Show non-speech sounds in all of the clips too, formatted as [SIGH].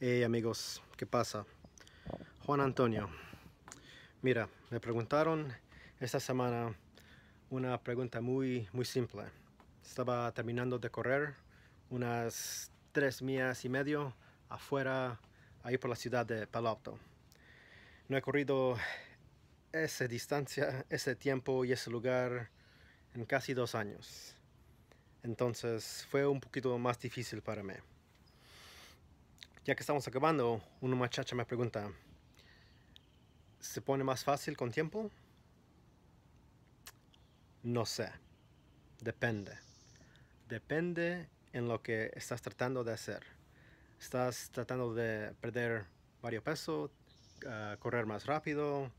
Hey amigos, ¿qué pasa? Juan Antonio. Mira, me preguntaron esta semana una pregunta muy, muy simple. Estaba terminando de correr unas tres millas y medio afuera, ahí por la ciudad de Palo Alto. No he corrido esa distancia, ese tiempo y ese lugar en casi dos años. Entonces fue un poquito más difícil para mí. Ya que estamos acabando, una muchacha me pregunta, ¿se pone más fácil con tiempo? No sé. Depende. Depende en lo que estás tratando de hacer. Estás tratando de perder varios pesos, uh, correr más rápido,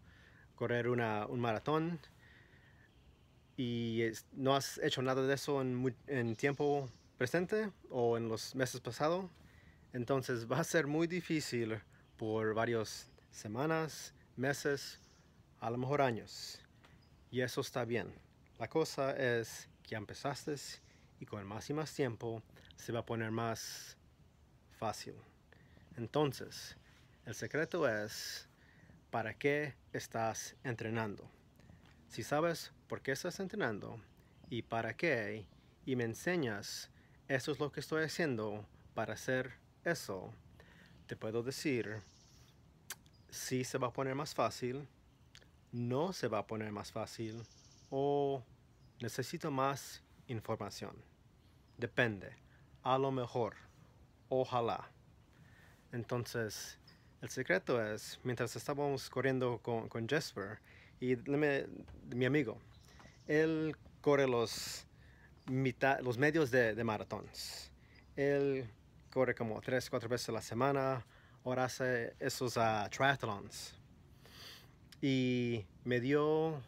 correr un maratón y no has hecho nada de eso en, en tiempo presente o en los meses pasados, entonces va a ser muy difícil por varias semanas, meses, a lo mejor años. Y eso está bien. La cosa es que empezaste y con más y más tiempo se va a poner más fácil. Entonces, el secreto es para qué estás entrenando. Si sabes por qué estás entrenando y para qué, y me enseñas, eso es lo que estoy haciendo para hacer eso, te puedo decir si se va a poner más fácil, no se va a poner más fácil o necesito más información. Depende. A lo mejor. Ojalá. Entonces, el secreto es, mientras estábamos corriendo con, con Jesper y mi amigo, él corre los, mitad, los medios de, de maratones. Él corre como tres, cuatro veces a la semana, ahora hace esos uh, triathlons. Y me dio,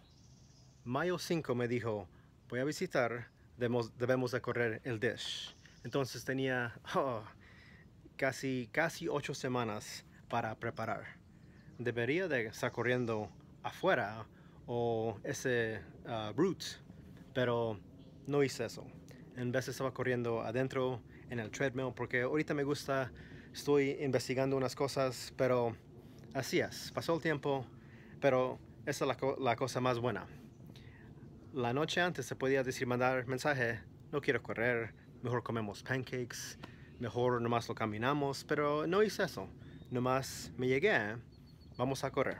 mayo 5 me dijo, voy a visitar, debemos, debemos de correr el Dish. Entonces tenía [LAUGHS] oh, casi, casi ocho semanas para preparar. Debería de estar corriendo afuera o ese uh, route, pero no hice eso. En vez estaba corriendo adentro en el treadmill porque ahorita me gusta, estoy investigando unas cosas, pero así es, pasó el tiempo, pero esa es la, la cosa más buena. La noche antes se podía decir, mandar mensaje, no quiero correr, mejor comemos pancakes, mejor nomás lo caminamos, pero no hice eso. Nomás me llegué, vamos a correr.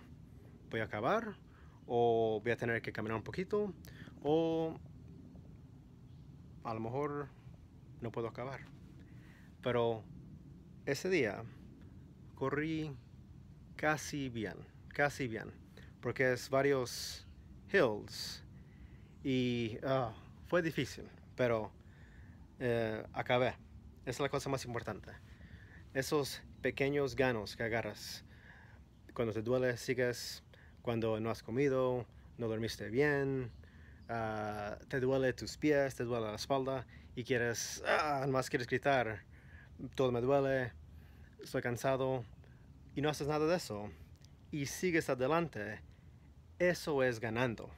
Voy a acabar o voy a tener que caminar un poquito o a lo mejor no puedo acabar. Pero ese día corrí casi bien, casi bien, porque es varios hills y ah, fue difícil, pero eh, acabé. Es la cosa más importante. Esos pequeños ganos que agarras. Cuando te duele, sigues. Cuando no has comido, no dormiste bien, uh, te duele tus pies, te duele la espalda y quieres, ah, más quieres gritar todo me duele, estoy cansado y no haces nada de eso y sigues adelante, eso es ganando.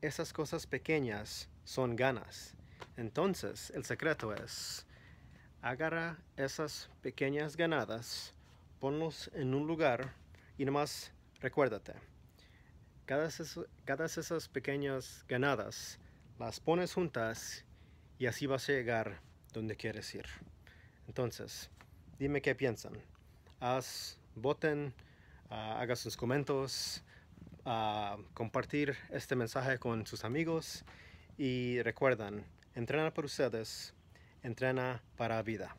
Esas cosas pequeñas son ganas. Entonces, el secreto es, agarra esas pequeñas ganadas, ponlos en un lugar y nomás recuérdate. Cada, cada esas pequeñas ganadas las pones juntas y así vas a llegar donde quieres ir. Entonces, dime qué piensan. Haz, voten, uh, sus comentarios, uh, compartir este mensaje con sus amigos y recuerdan, entrena por ustedes, entrena para vida.